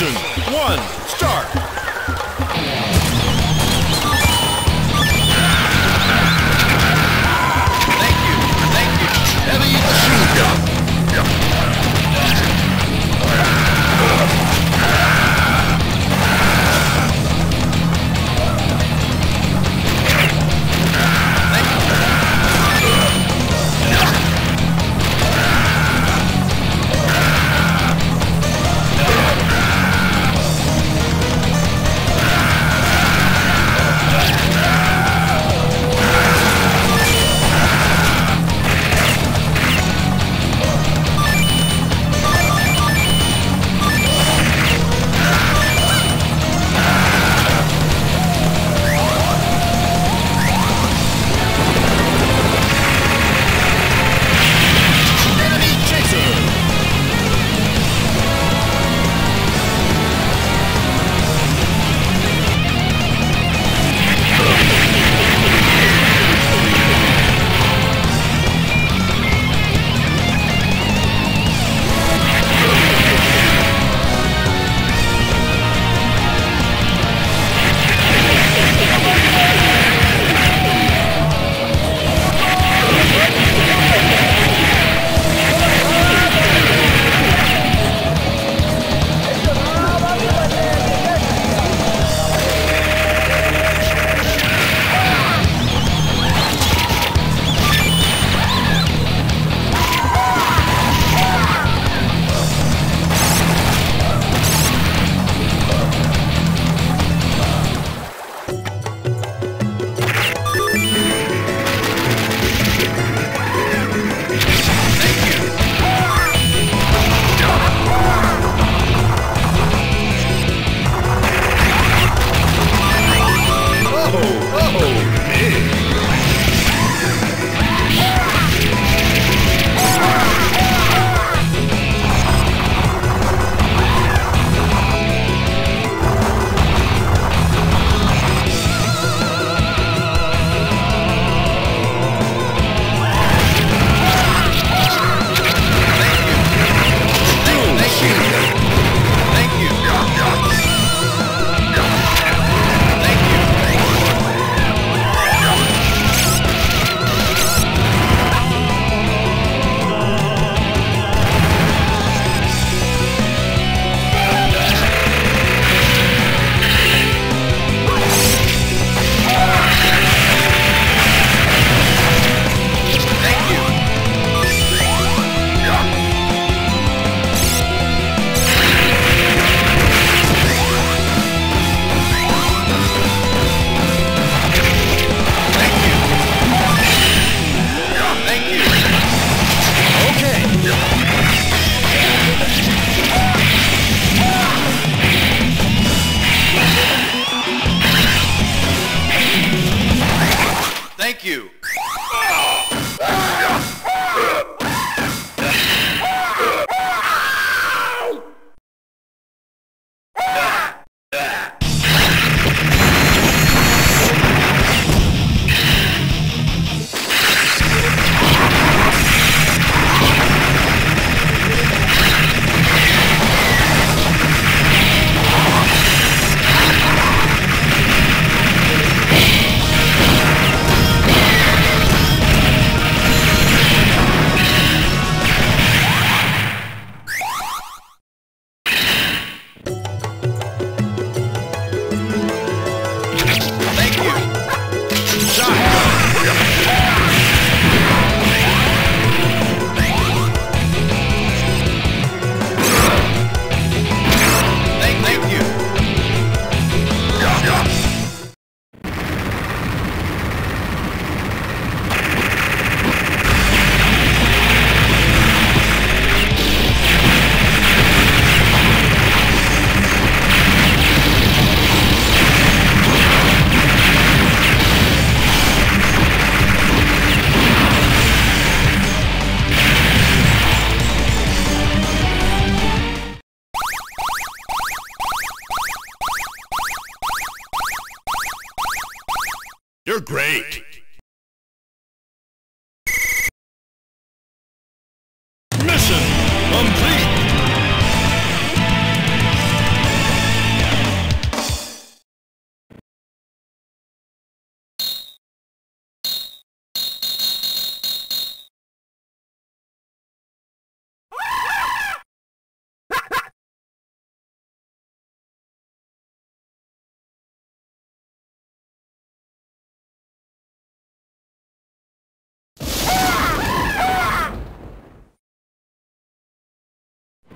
One, start.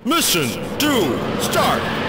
Mission two, start.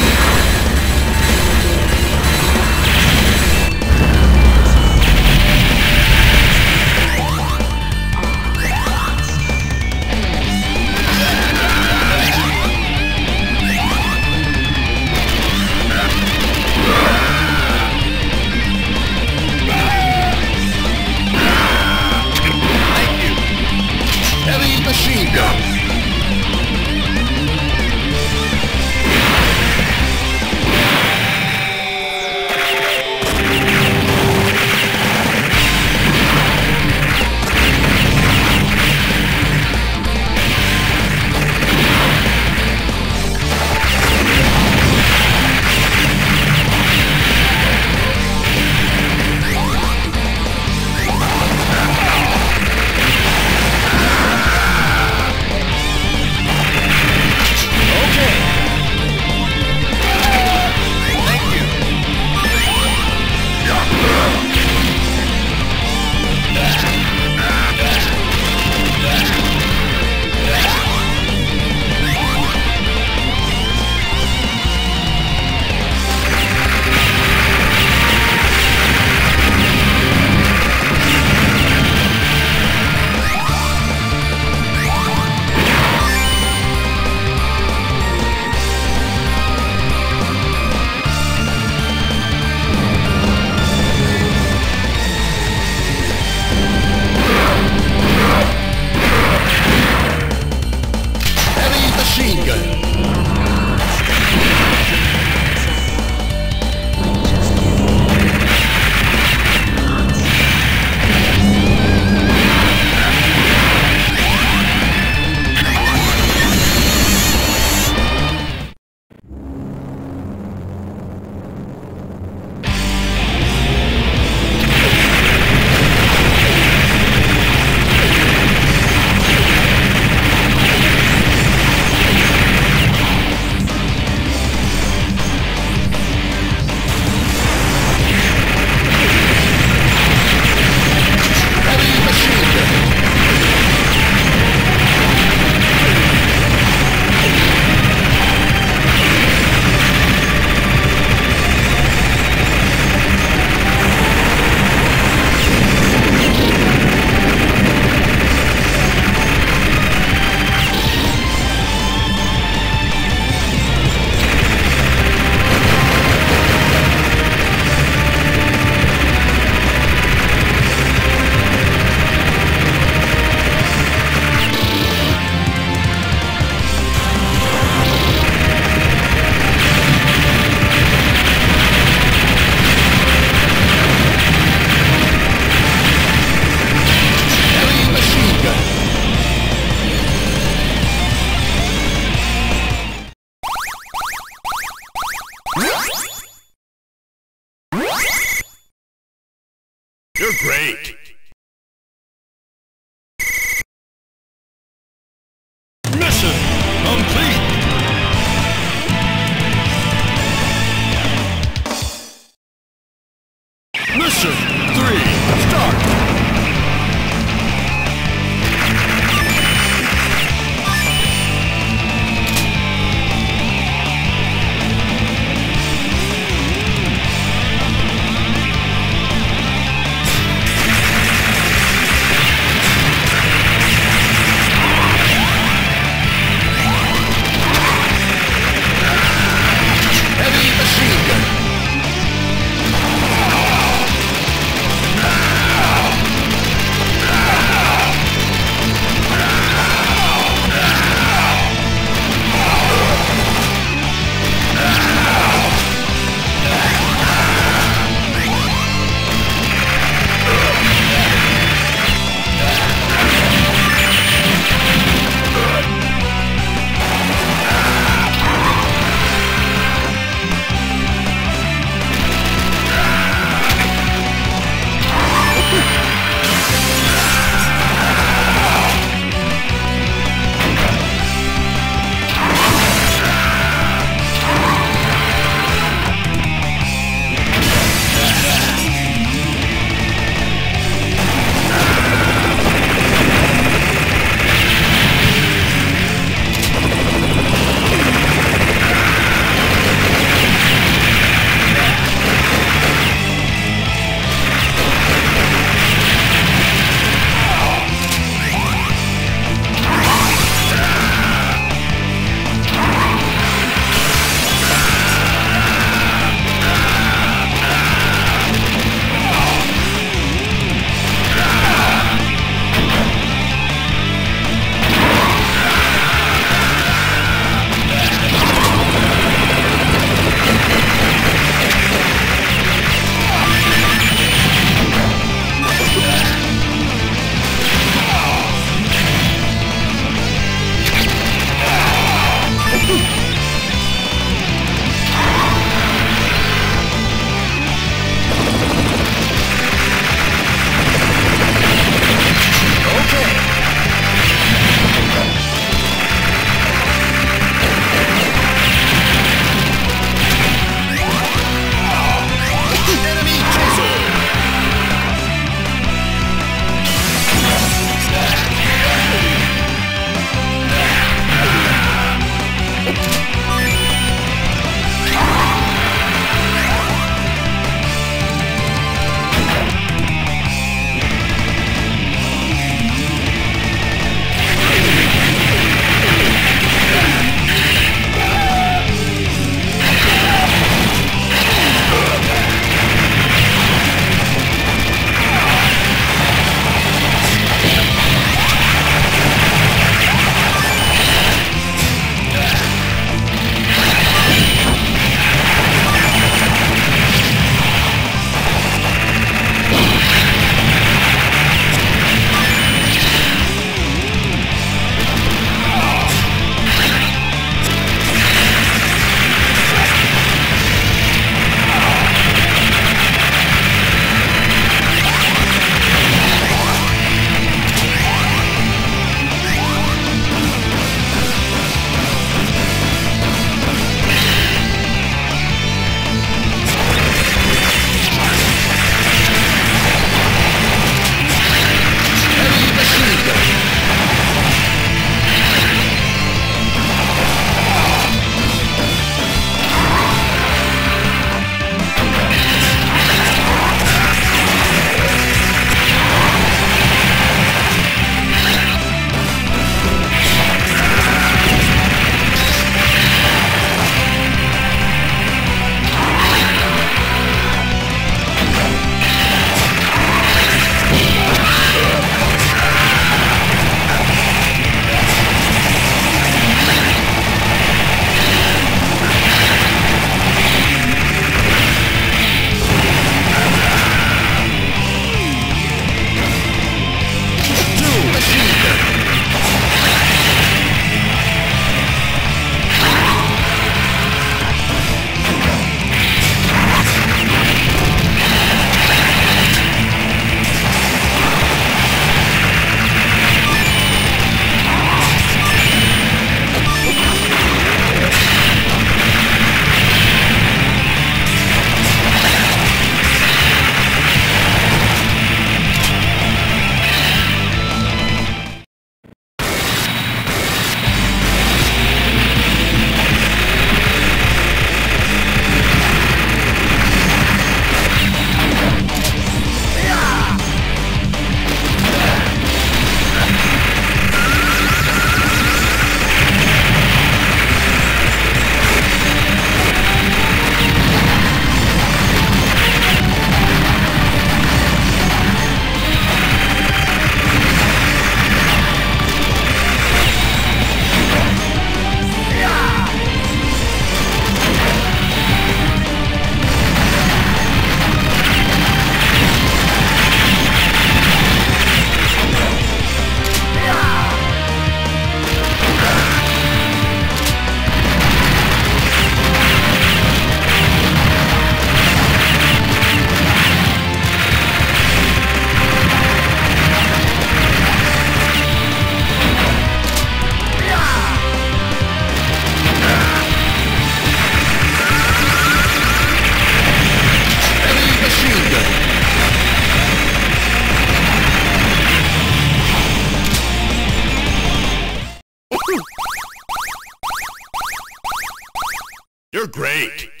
You're great.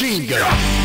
Machine gun.